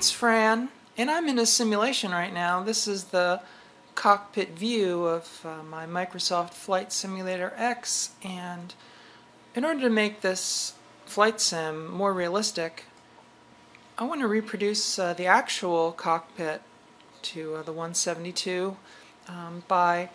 it's Fran, and I'm in a simulation right now. This is the cockpit view of uh, my Microsoft Flight Simulator X, and in order to make this flight sim more realistic, I want to reproduce uh, the actual cockpit to uh, the 172 um, by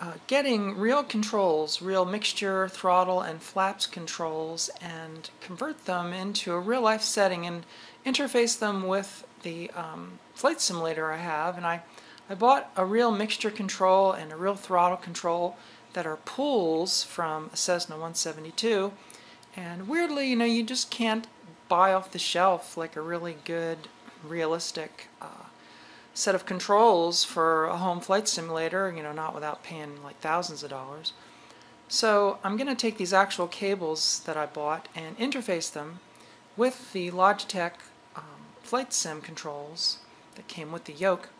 uh, getting real controls, real mixture, throttle, and flaps controls, and convert them into a real life setting and interface them with the um, flight simulator I have. And I, I bought a real mixture control and a real throttle control that are pulls from a Cessna 172. And weirdly, you know, you just can't buy off the shelf like a really good, realistic uh, set of controls for a home flight simulator, you know, not without paying like thousands of dollars. So I'm going to take these actual cables that I bought and interface them with the Logitech flight sim controls that came with the yoke.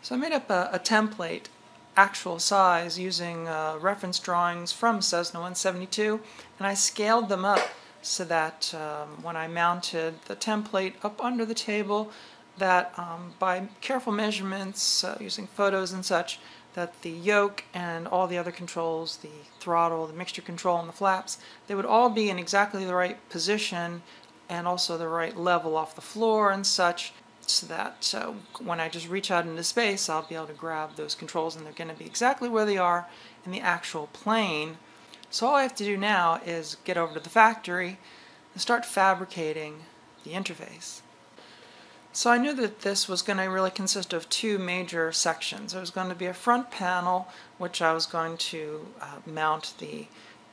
So I made up a, a template, actual size, using uh, reference drawings from Cessna 172, and I scaled them up so that um, when I mounted the template up under the table, that um, by careful measurements, uh, using photos and such, that the yoke and all the other controls, the throttle, the mixture control, and the flaps, they would all be in exactly the right position and also the right level off the floor and such, so that when I just reach out into space, I'll be able to grab those controls and they're going to be exactly where they are in the actual plane. So all I have to do now is get over to the factory and start fabricating the interface. So I knew that this was going to really consist of two major sections. There was going to be a front panel, which I was going to uh, mount the,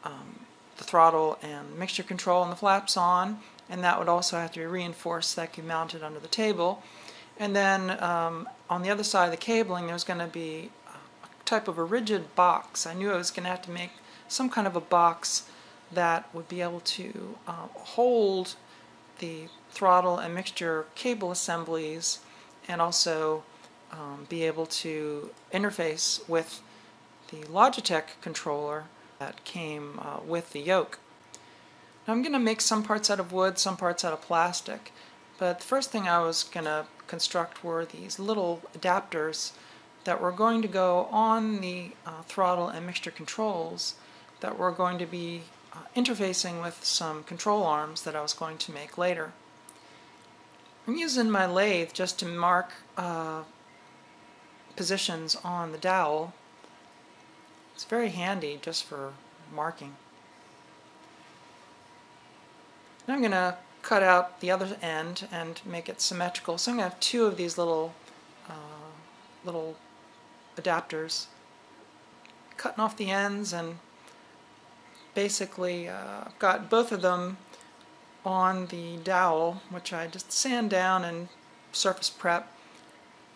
um, the throttle and mixture control and the flaps on, and that would also have to be reinforced so that could be mounted under the table. And then um, on the other side of the cabling, there's going to be a type of a rigid box. I knew I was going to have to make some kind of a box that would be able to uh, hold the throttle and mixture cable assemblies and also um, be able to interface with the Logitech controller that came uh, with the yoke. Now I'm going to make some parts out of wood, some parts out of plastic, but the first thing I was going to construct were these little adapters that were going to go on the uh, throttle and mixture controls that were going to be uh, interfacing with some control arms that I was going to make later. I'm using my lathe just to mark uh, positions on the dowel. It's very handy just for marking. Now I'm going to cut out the other end and make it symmetrical. So I'm going to have two of these little uh, little adapters cutting off the ends and basically uh, I've got both of them on the dowel, which I just sand down and surface prep.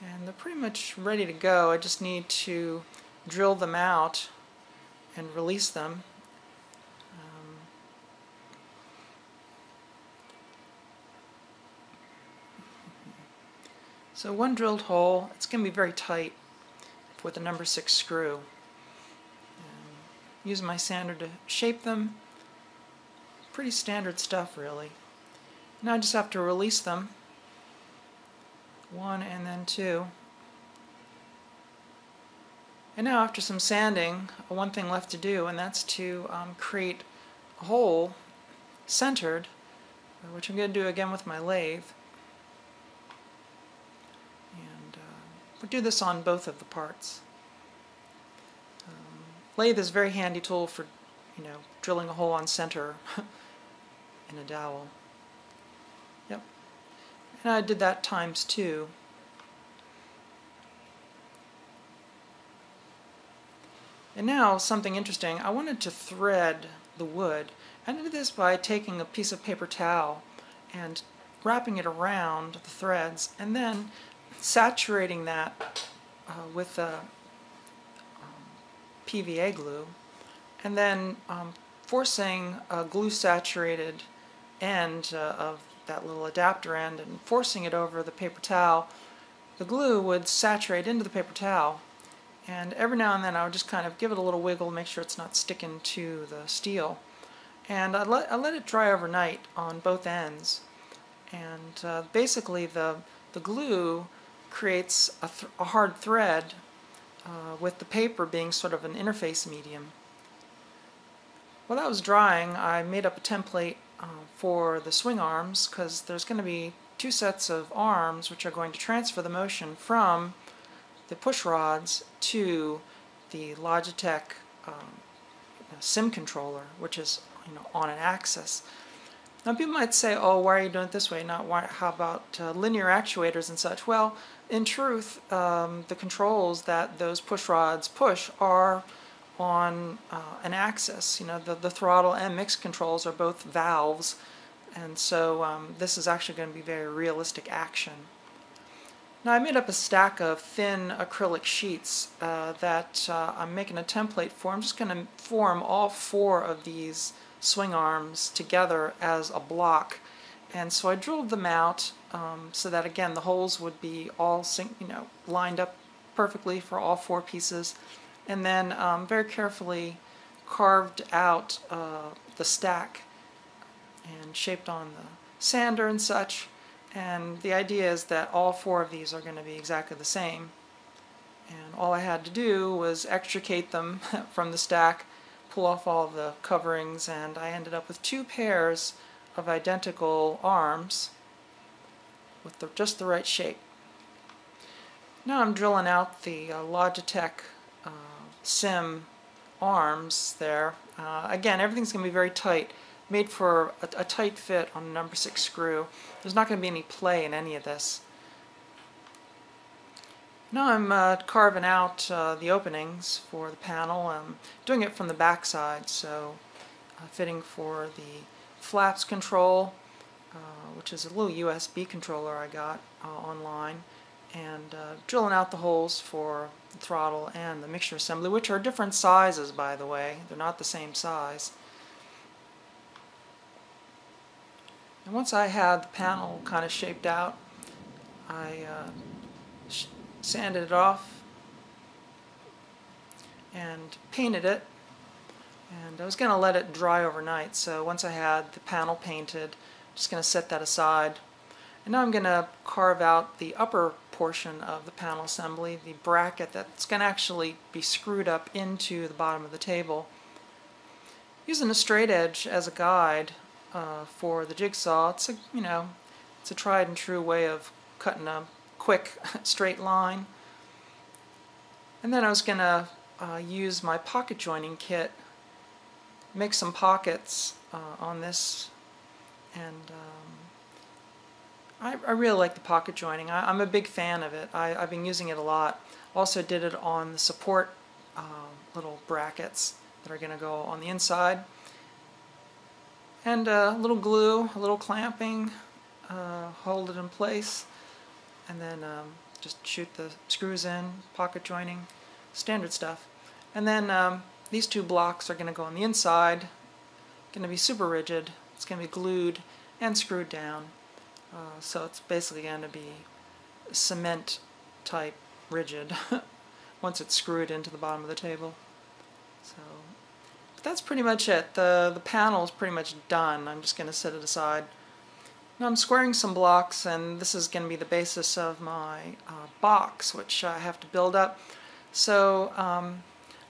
And they're pretty much ready to go. I just need to drill them out and release them. So one drilled hole, it's going to be very tight with a number 6 screw. Um, use my sander to shape them Pretty standard stuff, really. Now I just have to release them. One and then two. And now after some sanding, one thing left to do, and that's to um, create a hole centered, which I'm going to do again with my lathe. And uh, do this on both of the parts. Um, lathe is a very handy tool for, you know, drilling a hole on center. in a dowel. Yep. And I did that times two. And now something interesting. I wanted to thread the wood. I did this by taking a piece of paper towel and wrapping it around the threads and then saturating that uh, with a um, PVA glue and then um, forcing a glue saturated end uh, of that little adapter end and forcing it over the paper towel, the glue would saturate into the paper towel. And every now and then I would just kind of give it a little wiggle, make sure it's not sticking to the steel. And I let, I let it dry overnight on both ends. And uh, basically the, the glue creates a, a hard thread uh, with the paper being sort of an interface medium. While that was drying, I made up a template uh, for the swing arms because there's going to be two sets of arms which are going to transfer the motion from the push rods to the Logitech um, sim controller, which is you know on an axis. Now people might say, oh, why are you doing it this way? Not why, how about uh, linear actuators and such? Well, in truth, um, the controls that those push rods push are on uh, an axis. You know, the, the throttle and mix controls are both valves, and so um, this is actually going to be very realistic action. Now I made up a stack of thin acrylic sheets uh, that uh, I'm making a template for. I'm just going to form all four of these swing arms together as a block. And so I drilled them out um, so that again the holes would be all you know lined up perfectly for all four pieces. And then um, very carefully carved out uh, the stack and shaped on the sander and such and the idea is that all four of these are going to be exactly the same. And all I had to do was extricate them from the stack, pull off all the coverings, and I ended up with two pairs of identical arms with the, just the right shape. Now I'm drilling out the uh, Logitech uh, Sim arms there. Uh, again, everything's going to be very tight made for a, a tight fit on a number 6 screw. There's not going to be any play in any of this. Now I'm uh, carving out uh, the openings for the panel. I'm doing it from the back side, so uh, fitting for the flaps control, uh, which is a little USB controller I got uh, online, and uh, drilling out the holes for the throttle and the mixture assembly, which are different sizes by the way. They're not the same size. And once I had the panel kind of shaped out, I sanded it off and painted it. And I was going to let it dry overnight, so once I had the panel painted, I'm just going to set that aside. And now I'm going to carve out the upper portion of the panel assembly, the bracket that's going to actually be screwed up into the bottom of the table. Using a straight edge as a guide, uh, for the jigsaw. It's a, you know, it's a tried and true way of cutting a quick straight line. And then I was going to uh, use my pocket joining kit, make some pockets uh, on this, and um, I, I, really like the pocket joining. I, am a big fan of it. I, have been using it a lot. Also did it on the support uh, little brackets that are going to go on the inside and a little glue, a little clamping, uh, hold it in place, and then um, just shoot the screws in, pocket joining, standard stuff. And then um, these two blocks are going to go on the inside, going to be super rigid, it's going to be glued and screwed down. Uh, so it's basically going to be cement type rigid once it's screwed into the bottom of the table. So that's pretty much it. The, the panel is pretty much done. I'm just going to set it aside. Now I'm squaring some blocks and this is going to be the basis of my uh, box which I have to build up. So um,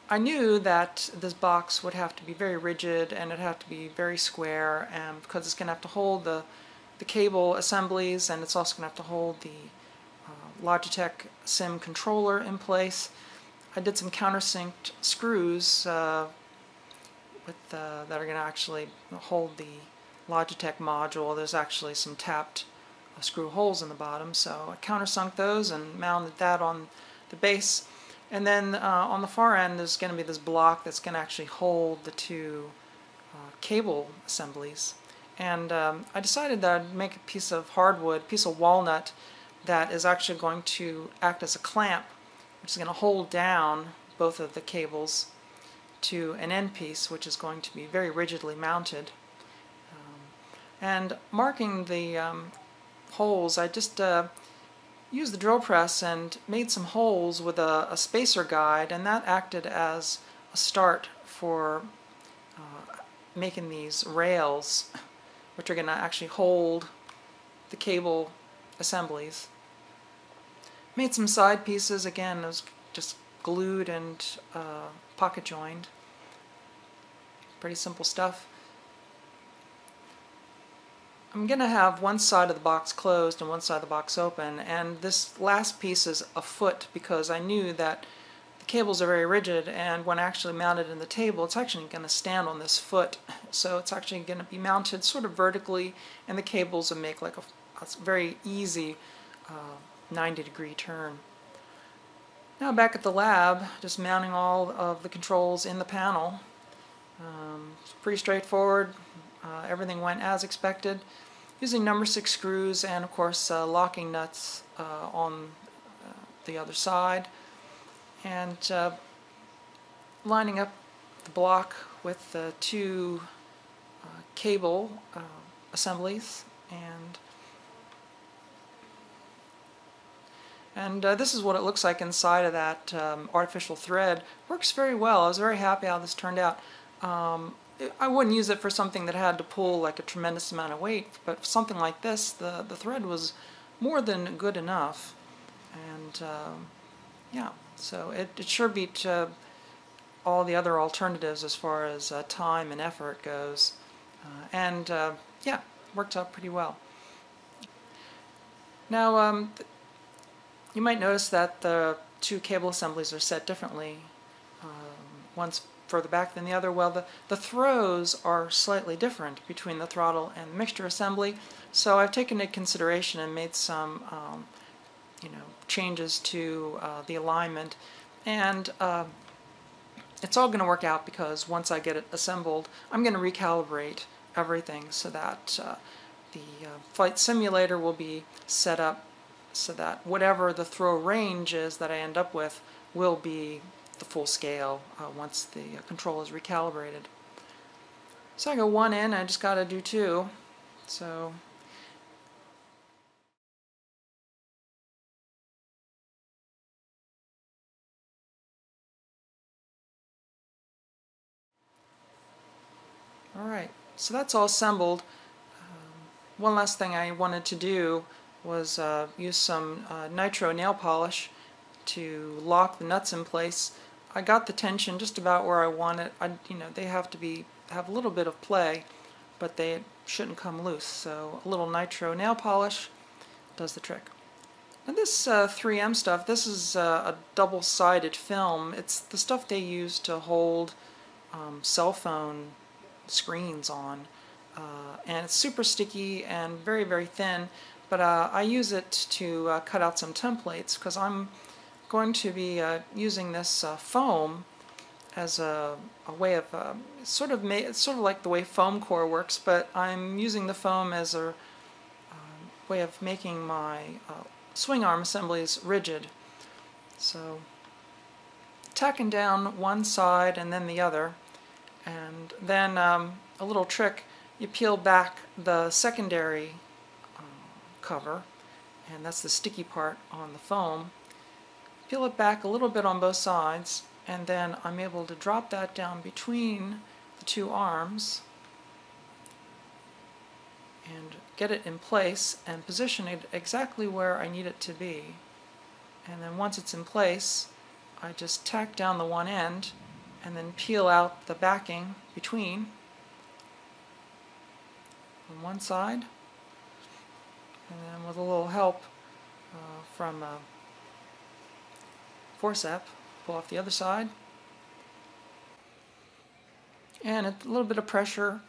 I knew that this box would have to be very rigid and it'd have to be very square and because it's going to have to hold the, the cable assemblies and it's also going to have to hold the uh, Logitech Sim controller in place. I did some countersinked screws uh, with uh, that are going to actually hold the Logitech module. There's actually some tapped uh, screw holes in the bottom, so I countersunk those and mounted that on the base. And then uh, on the far end there's going to be this block that's going to actually hold the two uh, cable assemblies. And um, I decided that I'd make a piece of hardwood, piece of walnut, that is actually going to act as a clamp, which is going to hold down both of the cables to an end piece which is going to be very rigidly mounted. And marking the um, holes, I just uh, used the drill press and made some holes with a, a, spacer guide and that acted as a start for uh, making these rails which are going to actually hold the cable assemblies. Made some side pieces, again, it was just glued and uh, pocket joined. Pretty simple stuff. I'm going to have one side of the box closed and one side of the box open and this last piece is a foot because I knew that the cables are very rigid and when actually mounted in the table it's actually going to stand on this foot so it's actually going to be mounted sort of vertically and the cables will make like a, a very easy uh, 90 degree turn. Now back at the lab just mounting all of the controls in the panel. Um, pretty straightforward. Uh, everything went as expected. Using number six screws and of course uh, locking nuts uh, on uh, the other side. And uh, lining up the block with the two uh, cable assemblies. And and this is what it looks like inside of that um, artificial thread. Works very well. I was very happy how this turned out. Um, I wouldn't use it for something that had to pull like a tremendous amount of weight, but something like this, the, the thread was more than good enough. And um, yeah, so it, it sure beat uh, all the other alternatives as far as uh, time and effort goes. Uh, and uh, yeah, worked out pretty well. Now, um, you might notice that the two cable assemblies are set differently. Um, one's further back than the other. Well, the, the throws are slightly different between the throttle and the mixture assembly, so I've taken into consideration and made some um, you know, changes to uh, the alignment, and uh, it's all going to work out because once I get it assembled, I'm going to recalibrate everything so that uh, the uh, flight simulator will be set up so that whatever the throw range is that I end up with will be the full scale uh, once the uh, control is recalibrated. So I go one in, I just got to do two. So Alright, so that's all assembled. Um, one last thing I wanted to do was uh, use some uh, nitro nail polish to lock the nuts in place I got the tension just about where I want it. I, you know, they have to be have a little bit of play, but they shouldn't come loose. So a little nitro nail polish does the trick. And this uh, 3M stuff, this is uh, a double-sided film. It's the stuff they use to hold um, cell phone screens on. Uh, and it's super sticky and very, very thin. But uh, I use it to uh, cut out some templates because I'm going to be uh, using this uh, foam as a, a way of uh, sort of it's sort of like the way foam core works, but I'm using the foam as a um, way of making my uh, swing arm assemblies rigid. So tacking down one side and then the other, and then um, a little trick: you peel back the secondary um, cover, and that's the sticky part on the foam peel it back a little bit on both sides and then I'm able to drop that down between the two arms and get it in place and position it exactly where I need it to be. And then once it's in place, I just tack down the one end and then peel out the backing between on one side and then with a little help uh, from a forcep, pull off the other side, and a little bit of pressure,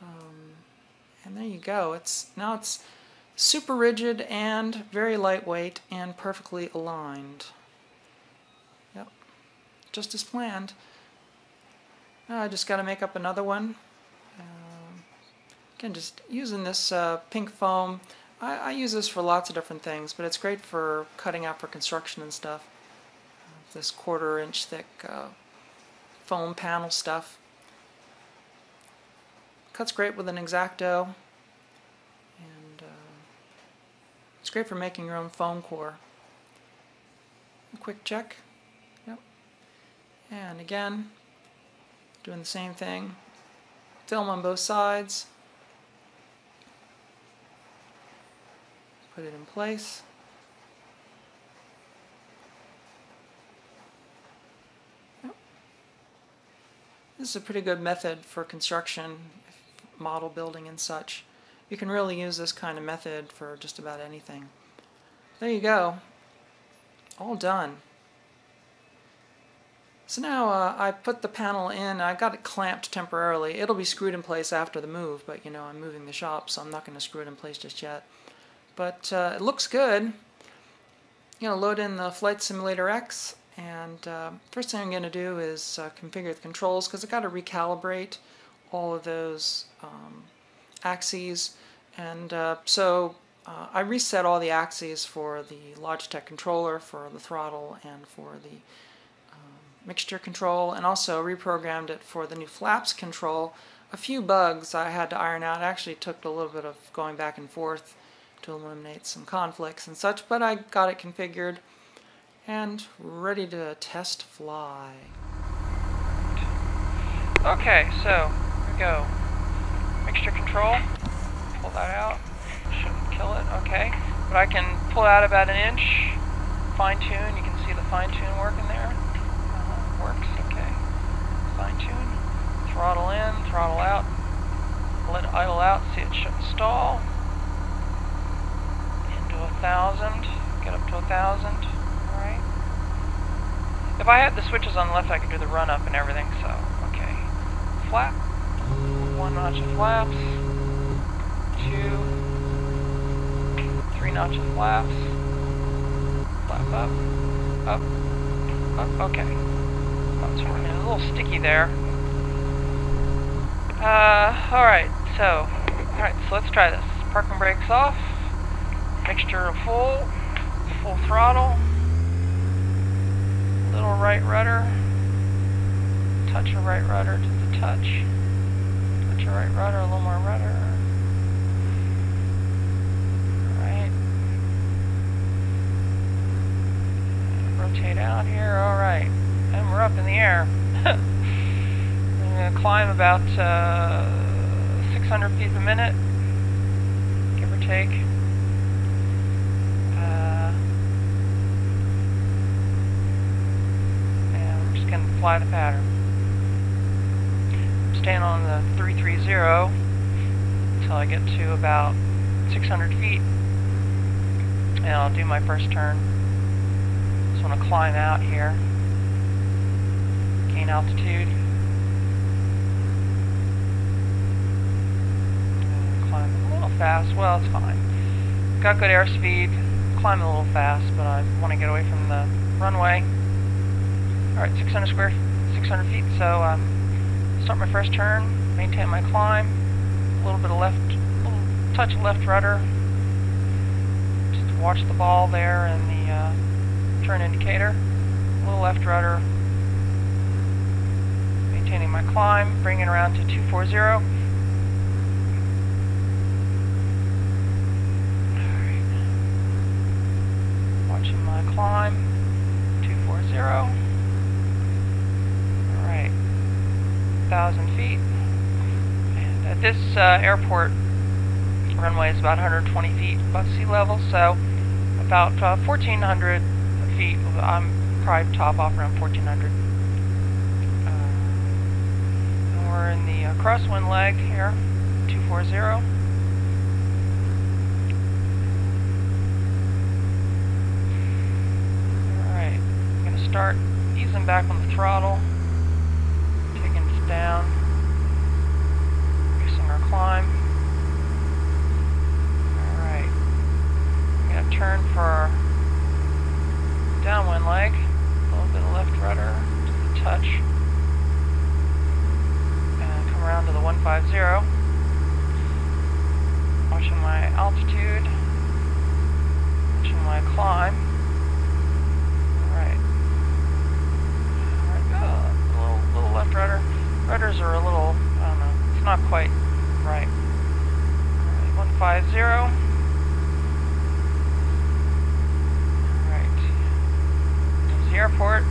um, and there you go. It's Now it's super rigid and very lightweight and perfectly aligned. Yep, just as planned. I just got to make up another one. Uh, again, just using this uh, pink foam. I, I, use this for lots of different things, but it's great for cutting out for construction and stuff this quarter inch thick uh, foam panel stuff. Cuts great with an X-Acto and uh, it's great for making your own foam core. A quick check. Yep. And again, doing the same thing. Film on both sides. put it in place. This is a pretty good method for construction, model building and such. You can really use this kind of method for just about anything. There you go. All done. So now uh, I put the panel in, I got it clamped temporarily. It'll be screwed in place after the move, but you know, I'm moving the shop, so I'm not going to screw it in place just yet. But uh, it looks good. You know, load in the Flight Simulator X, and uh, first thing I'm going to do is uh, configure the controls because I've got to recalibrate all of those um, axes. And uh, so uh, I reset all the axes for the Logitech controller, for the throttle, and for the um, mixture control, and also reprogrammed it for the new flaps control. A few bugs I had to iron out. Actually took a little bit of going back and forth to eliminate some conflicts and such, but I got it configured and ready to test fly. Okay, so here we go. Mixture control, pull that out, shouldn't kill it, okay. But I can pull out about an inch, fine tune, you can see the fine tune working there. Uh, works, okay. Fine tune, throttle in, throttle out, let idle out, see it shouldn't stall. Into a thousand, get up to a thousand. If I had the switches on the left, I could do the run up and everything, so, okay. Flap. One notch of flaps. Two. Three notch of flaps. Flap up. Up. Up, okay. That's working. It's a little sticky there. Uh, alright, so, alright, so let's try this. Parking brakes off. Mixture full. Full throttle little right rudder, touch a right rudder to the touch, touch a right rudder, a little more rudder. Rotate out here, alright. And we're up in the air. I'm going to climb about uh, 600 feet a minute, give or take. Apply the pattern. Stand on the 330 until I get to about 600 feet. And I'll do my first turn. Just want to climb out here. Gain altitude. climb a little fast. Well, it's fine. Got good airspeed. Climb a little fast, but I want to get away from the runway. Alright, 600 square, 600 feet, so um, start my first turn, maintain my climb, a little bit of left, little touch of left rudder, just watch the ball there and the uh, turn indicator, a little left rudder, maintaining my climb, bringing around to 240. Watching my climb, 240. 1,000 feet. And at this uh, airport, runway is about 120 feet above sea level, so about uh, 1,400 feet. I'm probably top off around 1,400. Uh, we're in the uh, crosswind leg here, 240. Alright, I'm going to start easing back on the throttle down, increasing our climb. Alright, I'm going to turn for our downwind leg, a little bit of left rudder to the touch, and come around to the 150. Watching my altitude, watching my climb. Alright. Alright, go. A little, little left rudder. Rudders are a little, I don't know, it's not quite right. right 150. Alright. There's the airport.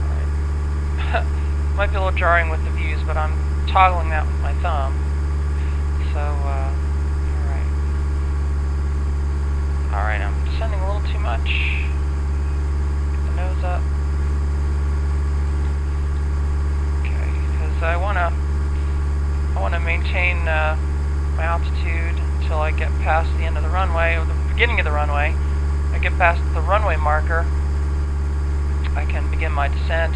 Alright. Might be a little jarring with the views, but I'm toggling that with my thumb. So, uh, alright. Alright, I'm descending a little too much. Get the nose up. I want to I want to maintain uh, my altitude until I get past the end of the runway, or the beginning of the runway. I get past the runway marker, I can begin my descent.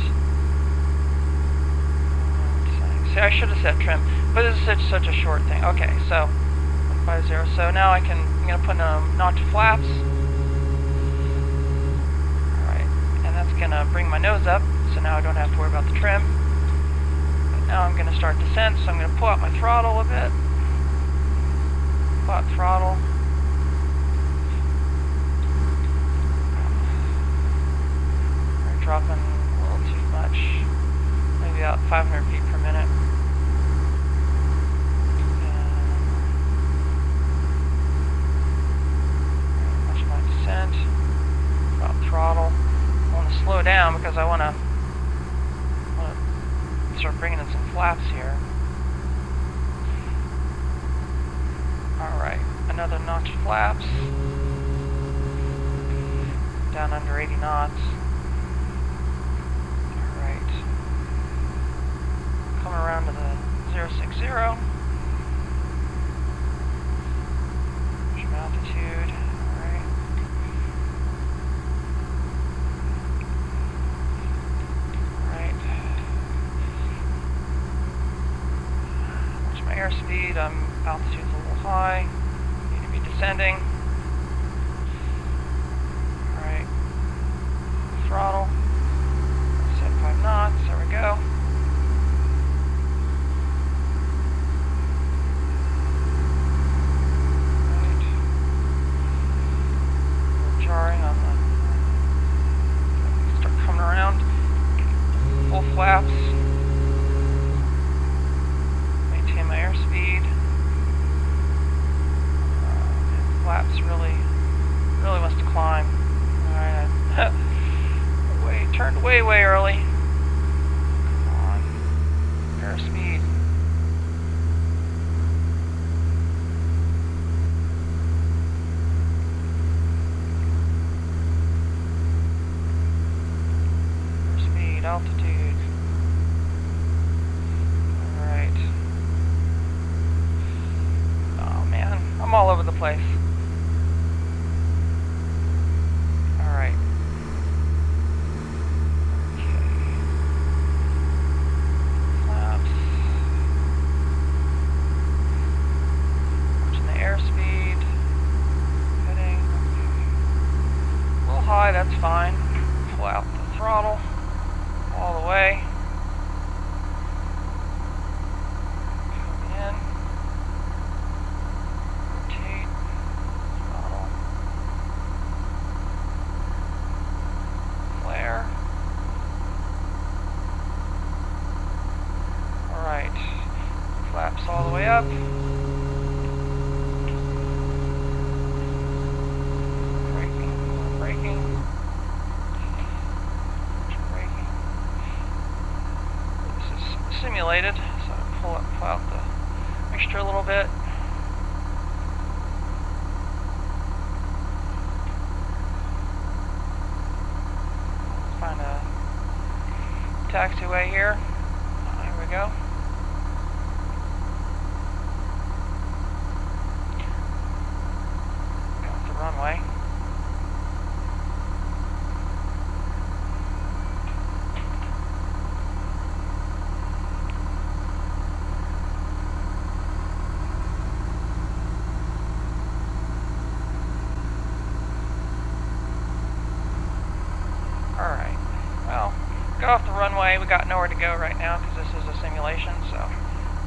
See, I should have set trim, but this is such, such a short thing. Okay, so 150. So now I can, I'm going to put um, notch flaps. Alright, and that's going to bring my nose up, so now I don't have to worry about the trim. Now I'm going to start descent, so I'm going to pull out my throttle a bit. Pull out throttle. We're dropping a little too much. Maybe about 500 feet per minute. descent, about throttle. I want to slow down because I want to, want to start bringing in some flaps here. Alright, another notch flaps. Down under 80 knots. Alright. Coming around to the 060. altitude. Alright. My airspeed, I'm um, altitude's a little high, need to be descending. We got nowhere to go right now because this is a simulation, so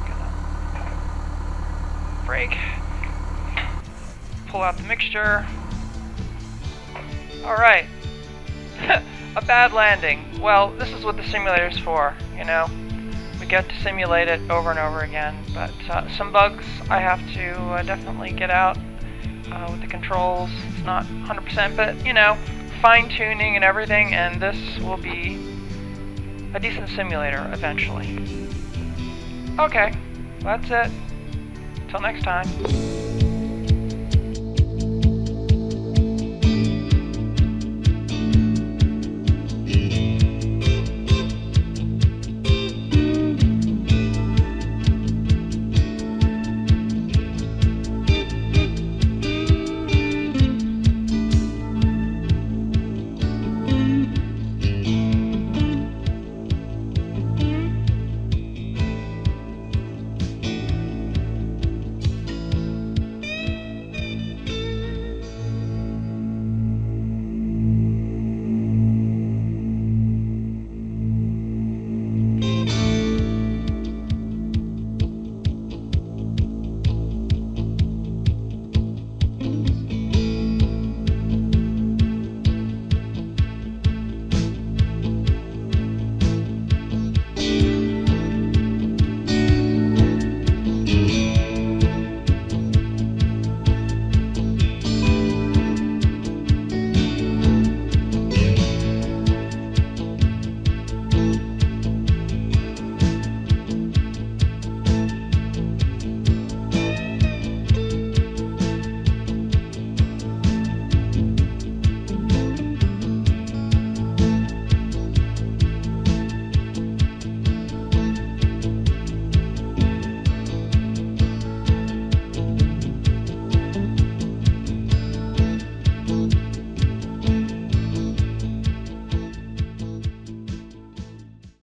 gonna brake pull out the mixture. Alright. a bad landing. Well, this is what the simulator's for, you know. We get to simulate it over and over again, but uh, some bugs I have to uh, definitely get out uh, with the controls. It's not 100%, but, you know, fine-tuning and everything, and this will be a decent simulator eventually. Okay, that's it. Until next time.